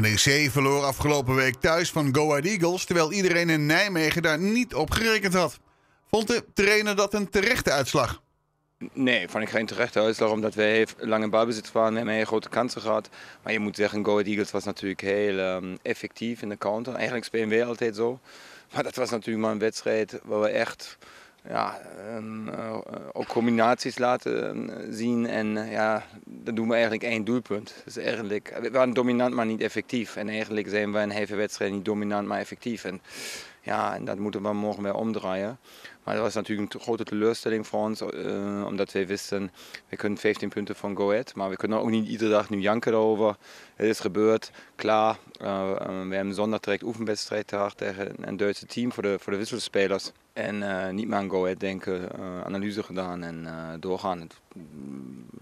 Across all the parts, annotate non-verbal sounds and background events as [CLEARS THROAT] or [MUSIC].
NEC verloor afgelopen week thuis van Go Ahead Eagles, terwijl iedereen in Nijmegen daar niet op gerekend had. Vond de trainer dat een terechte uitslag? Nee, vond ik geen terechte uitslag, omdat we lang in balbezit waren. We hebben hele grote kansen gehad. Maar je moet zeggen, Go Ahead Eagles was natuurlijk heel um, effectief in de counter. Eigenlijk spelen we altijd zo. Maar dat was natuurlijk maar een wedstrijd waar we echt ja, uh, ook combinaties laten zien. En uh, ja, dan doen we eigenlijk één doelpunt. Dus eigenlijk, we waren dominant, maar niet effectief. En eigenlijk zijn we in hele wedstrijd niet dominant, maar effectief. En, ja, en dat moeten we morgen weer omdraaien. Maar dat was natuurlijk een grote teleurstelling voor ons, uh, omdat we wisten, we kunnen 15 punten van Go Ahead, maar we kunnen ook niet iedere dag nu janken over. Het is gebeurd, klaar. Uh, we hebben zondag direct oefenwedstrijd tegen een Duitse team voor de, voor de wisselspelers. En niet meer aan Go Ahead denken, analyse gedaan en doorgaan.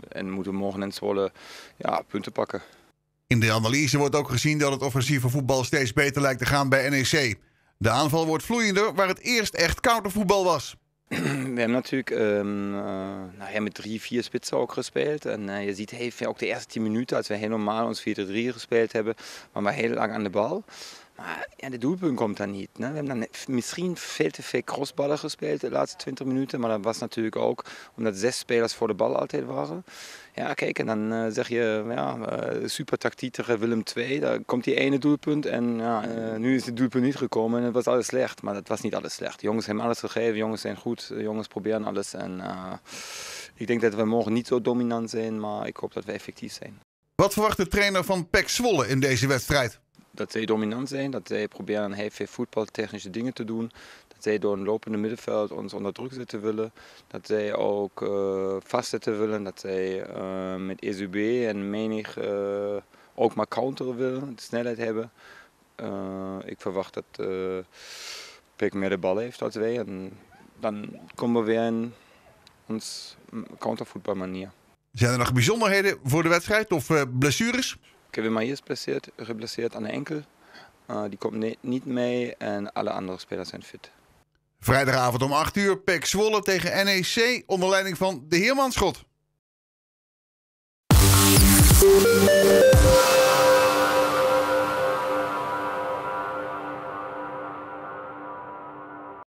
En moeten morgen in Zwolle ja, punten pakken. In de analyse wordt ook gezien dat het offensieve voetbal steeds beter lijkt te gaan bij NEC. De aanval wordt vloeiender waar het eerst echt countervoetbal was. [CLEARS THROAT] We hebben natuurlijk um, uh, nou ja, vier spitsen ook gespeeld. En uh, je ziet ook de eerste tien minuten, als we heel normaal ons 4-3 gespeeld hebben, waren we heel lang aan de bal. Maar ja, de doelpunt komt dan niet. Ne? We hebben dan misschien veel te veel crossballen gespeeld de laatste 20 minuten. Maar dat was natuurlijk ook omdat zes spelers voor de bal altijd waren. Ja, kijk, en dan uh, zeg je, ja, uh, super tactiek Willem II. Daar komt die ene doelpunt en ja, uh, nu is het doelpunt niet gekomen en het was alles slecht. Maar dat was niet alles slecht. Jongens hebben alles gegeven, jongens zijn goed, de jongens proberen alles. En ik denk dat we morgen niet zo dominant zijn, maar ik hoop dat we effectief zijn. Wat verwacht de trainer van PEC Zwolle in deze wedstrijd? Dat zij dominant zijn, dat zij proberen heel veel voetbaltechnische dingen te doen. Dat zij door een lopende middenveld ons onder druk zetten willen. Dat zij ook uh, vastzetten willen. Dat zij uh, met SUB en menig uh, ook maar counteren willen, de snelheid hebben. ik verwacht dat uh, Pek meer de bal heeft als wij. En dan komen we weer in ons countervoetbalmanier. Zijn er nog bijzonderheden voor de wedstrijd of blessures? Kevin Maïs is geblesseerd, aan de enkel. Uh, die komt niet mee en alle andere spelers zijn fit. Vrijdagavond om 8 uur, Pek Zwolle tegen NEC onder leiding van de Heermanschot.